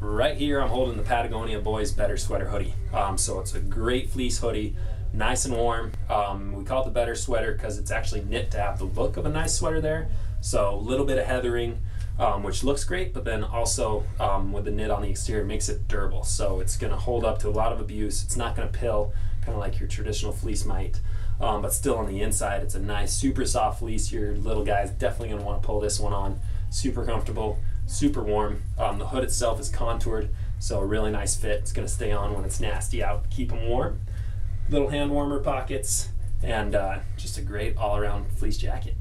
right here I'm holding the Patagonia Boys Better Sweater hoodie. Um, so it's a great fleece hoodie, nice and warm. Um, we call it the Better Sweater because it's actually knit to have the look of a nice sweater there. So a little bit of heathering, um, which looks great, but then also um, with the knit on the exterior makes it durable. So it's going to hold up to a lot of abuse. It's not going to pill, kind of like your traditional fleece might. Um, but still on the inside, it's a nice, super soft fleece. Your little guy's definitely want to pull this one on. Super comfortable, super warm. Um, the hood itself is contoured, so a really nice fit. It's going to stay on when it's nasty out, keep them warm. Little hand warmer pockets, and uh, just a great all around fleece jacket.